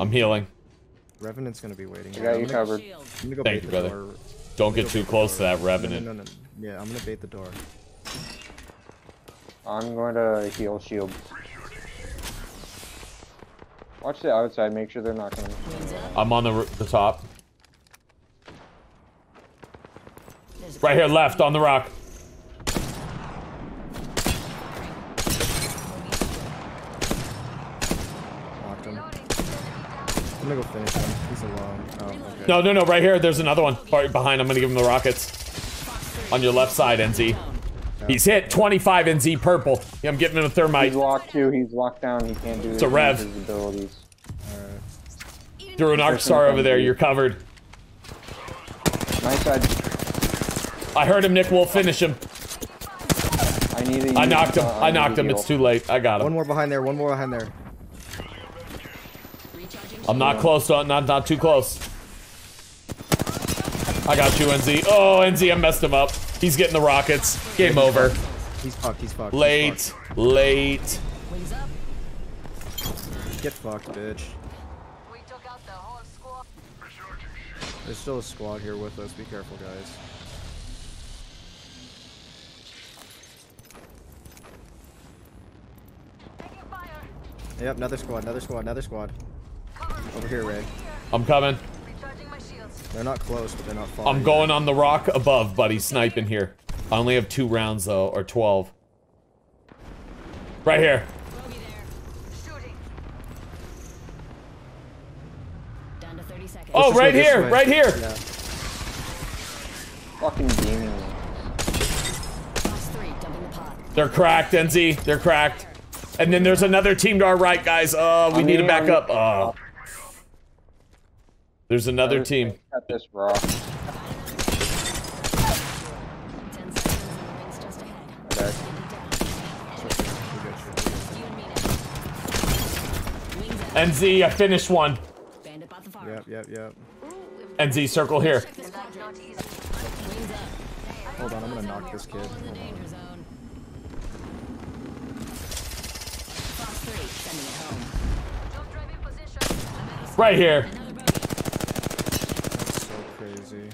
I'm healing. Revenant's gonna be waiting. I here. got I'm you gonna, covered. I'm gonna go Thank bait you, the brother. door. Don't get too close to that revenant. no, no, no. Yeah, I'm gonna bait the door. I'm going to heal shield. Watch the outside. Make sure they're not coming. I'm on the the top. Right here, left on the rock. Locked him. I'm gonna go finish him. He's alone. Oh, okay. No, no, no, right here. There's another one. Right behind. I'm gonna give him the rockets. On your left side, NZ. He's hit 25 NZ purple. Yeah, I'm giving him a thermite. He's locked too. He's locked down. He can't do it. It's a rev. his abilities. Threw an arc star over there. You're covered. My side. I heard him, Nick. We'll finish him. I need I knocked him. uh, I need knocked to him. It's too late. I got him. One more behind there. One more behind there. I'm not close. Not not, not too close. I got you, NZ. Oh, NZ, I messed him up. He's getting the rockets. Game over. He's fucked. He's fucked. he's Late. fucked. Late. Get fucked, bitch. We took out the whole squad. There's still a squad here with us. Be careful, guys. Yep, another squad. Another squad. Another squad. Over here, Ray. I'm coming. Recharging my shields. They're not close, but they're not far. I'm either. going on the rock above, buddy. Sniping here. I only have two rounds though, or 12. Right here. Bogey there. Shooting. Down to 30 seconds. Oh, Let's right here. Right here. Yeah. Fucking gaming. Fox three, dumping the pod. They're cracked, NZ. They're cracked. And then there's another team to our right, guys. Uh, we I'm need to eating back on- up. Uh, there's another Just team. Cut this rock. 10 seconds and the rings just ahead. Okay. We got you. You and me now. Wings up. NZ, I finished one. Bandit bought the farm. Yep, yep, yep. NZ, circle here. Check this quadrant. Wings up. Hold on, I'm gonna knock this kid. All in the Hold danger on. zone. Fox three, sending it home. Jump drive in position. Right here. Another bogey. That's so crazy.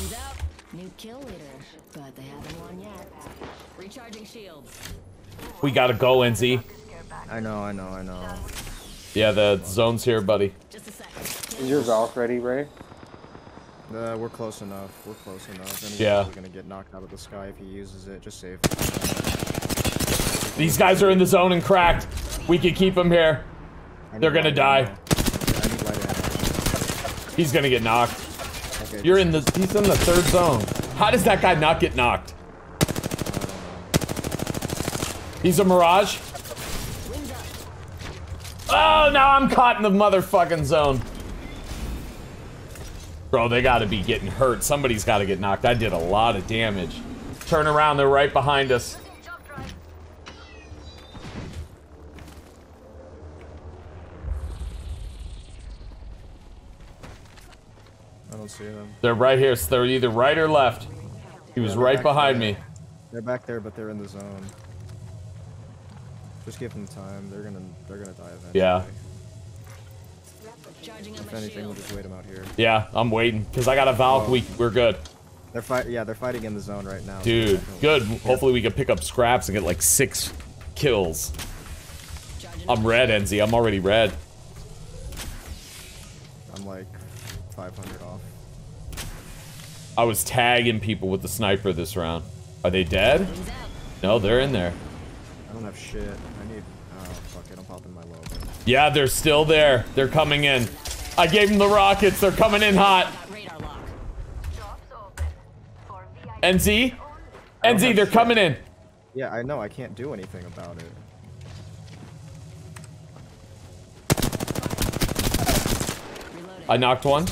Wings up. New kill leader, but they haven't won yet. Recharging shields. We gotta go, NZ. I know, I know, I know. Yeah, the zone's here, buddy. Just a sec. Is your Valk ready, Ray? Uh, we're close enough. We're close enough. And he's Yeah. probably gonna get knocked out of the sky if he uses it. Just save. These guys are in the zone and cracked. We can keep them here. They're gonna die. ammo. I need light ammo. He's gonna get knocked. Okay, You're in the. He's in the third zone. How does that guy not get knocked? He's a mirage. Oh, now I'm caught in the motherfucking zone. Bro, they gotta be getting hurt. Somebody's gotta get knocked. I did a lot of damage. Turn around, they're right behind us. Jump drive. I don't see them. They're right here. So they're either right or left. He was Yeah, right behind there. me. They're back there, but they're in the zone. Just give them time. They're gonna, they're gonna die eventually. Yeah. If anything, we'll just wait them out here. Yeah, I'm waiting. Because I got a Valk. We, we're good. They're fight. Yeah, they're fighting in the zone right now. Dude, definitely- good. Hopefully we can pick up scraps and get like six kills. I'm red, NZ. I'm already red. I'm like 500 off. I was tagging people with the sniper this round. Are they dead? No, they're in there. I don't have shit. I need. Oh fuck it! I'm popping my low. Yeah, they're still there. They're coming in. I gave them the rockets. They're coming in hot. Radar lock. Jobs open. For VIP NZ? don't NZ, they're shit. coming in. Yeah, I know. I can't do anything about it. I knocked one.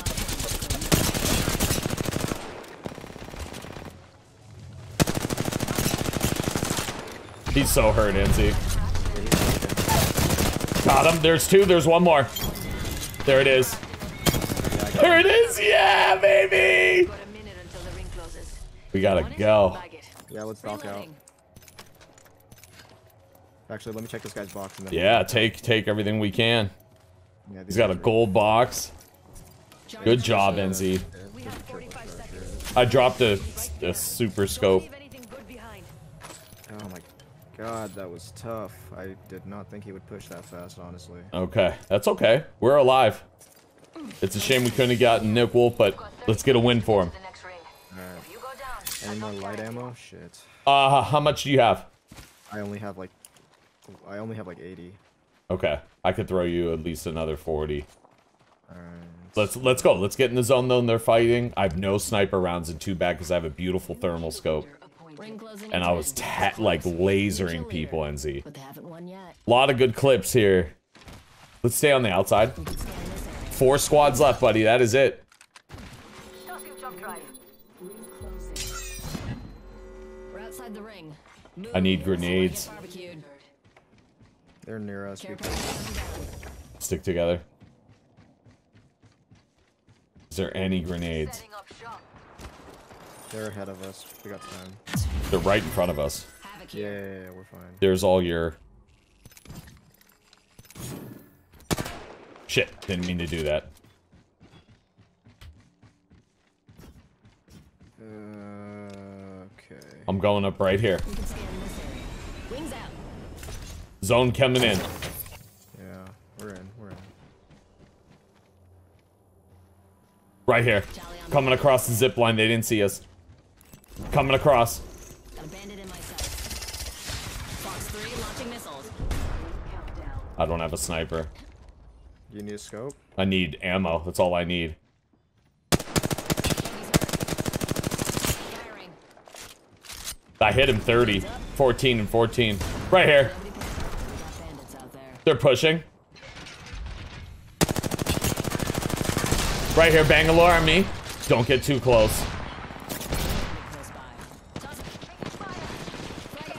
He's so hurt, NZ. Got him. There's two. There's one more. There it is. There it is. Yeah, baby. Got a minute until the ring closes. We gotta go. Yeah, let's knock out. Actually, let me check this guy's box and then. Yeah, take take everything we can. Yeah, He's got a guys are- gold box. Good job, NZ. I dropped a, a super scope. Leave anything good behind. Oh my god, that was tough. I did not think he would push that fast, honestly. Okay, that's okay. We're alive. It's a shame we couldn't have gotten Nick Wolf, but let's get a win for him. The. Alright. If you go down, Any more light ammo? Shit. Uh, how much do you have? I only have like. I only have like 80. Okay, I could throw you at least another 40. Alright. Let's let's go. Let's get in the zone though. And they're fighting. I have no sniper rounds and too bad because I have a beautiful thermal scope. Ring closing And I was ta like lasering people, NZ. But they haven't won yet. A lot of good clips here. Let's stay on the outside. We can scan this area. Four squads left, buddy. That is it. Tossing jump drive. We're outside the ring. I need before we get grenades. They're near us. Care because- package down. Stick together. Is there any grenades? Setting up shop. They're ahead of us. We got time. They're right in front of us. Yeah, yeah, yeah, we're fine. There's all your... Shit, didn't mean to do that. Uh, okay. I'm going up right here. We can scan this area. Wings out. Zone coming in. Yeah, we're in. We're in. Right here. Coming across the zip line. They didn't see us. Coming across. I don't have a sniper. You need a scope? I need ammo. That's all I need. I hit him 30. 14 and 14. Right here. Nobody put- We got bandits out there. They're pushing. Right here, Bangalore on me. Don't get too close. Close by. Toss it. Flag out.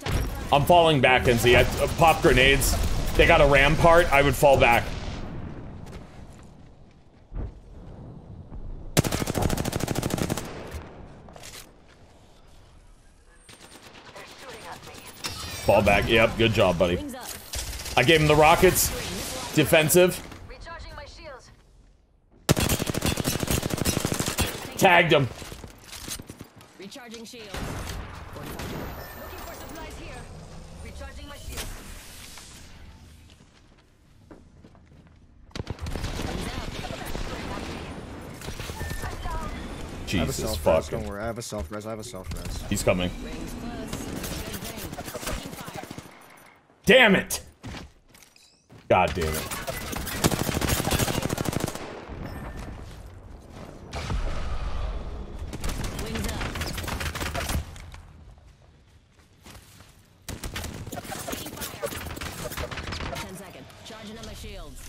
Toss it front. I'm falling back, NZ. I uh, pop grenades. They got a rampart. I would fall back. They're shooting at me. Fall back. Yep, good job, buddy. I gave him the rockets. Defensive. Shields. Tagged him. Recharging shield. Jesus self res. fucking. Don't worry. I have a self res. I have a self res. He's coming. Rings close. Good thing. Taking fire. Damn it! God damn it. Wings up. Taking fire. Ten seconds. Charging on my shields.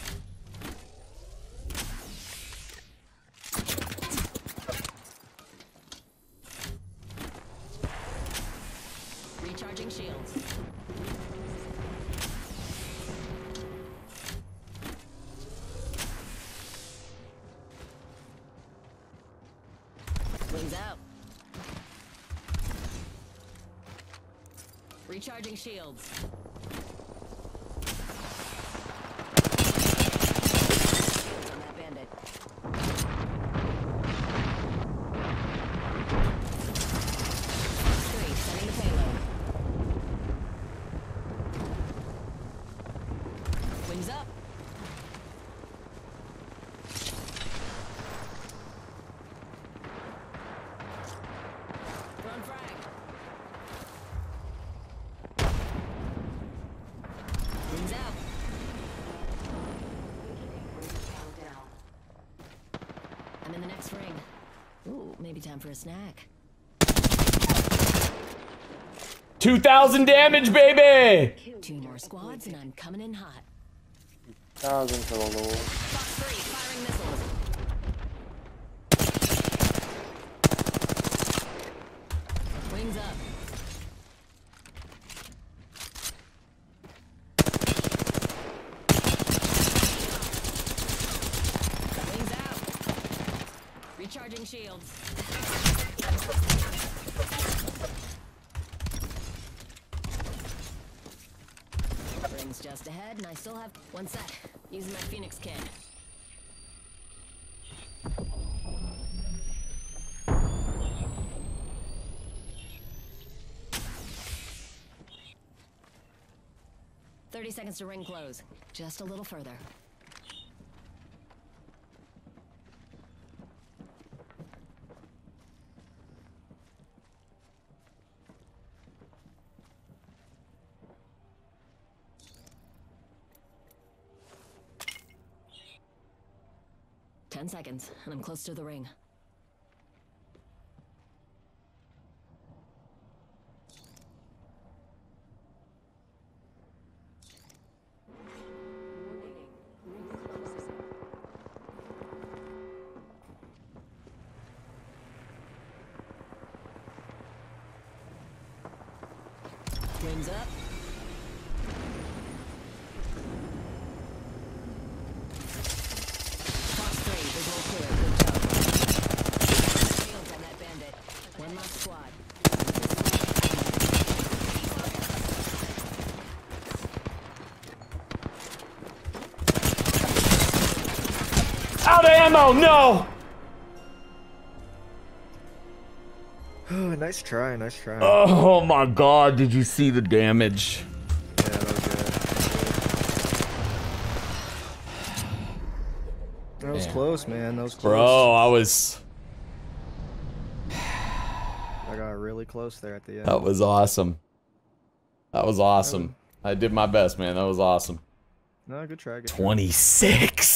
Recharging shields. Out. Recharging. Shields I'm in the next ring. Ooh, maybe time for a snack. 2,000 damage, baby! Two more squads and I'm coming in hot. Thousand for the Lord. Recharging shields. Rings just ahead, and I still have one sec. Using my Phoenix kit. Thirty seconds to ring close. Just a little further. Ten seconds, and I'm close to the ring. Rings up. Fox 3, visual clear. Good job. Shields on that bandit. One last squad. Out of ammo, no! Oh, nice try, nice try. Oh my god, did you see the damage? yeah, that was good. That was Yeah. close, man. That was close. Bro, I was. I got really close there at the end. That was awesome. That was awesome. I did my best, man. That was awesome. No, good try. Good try. 26.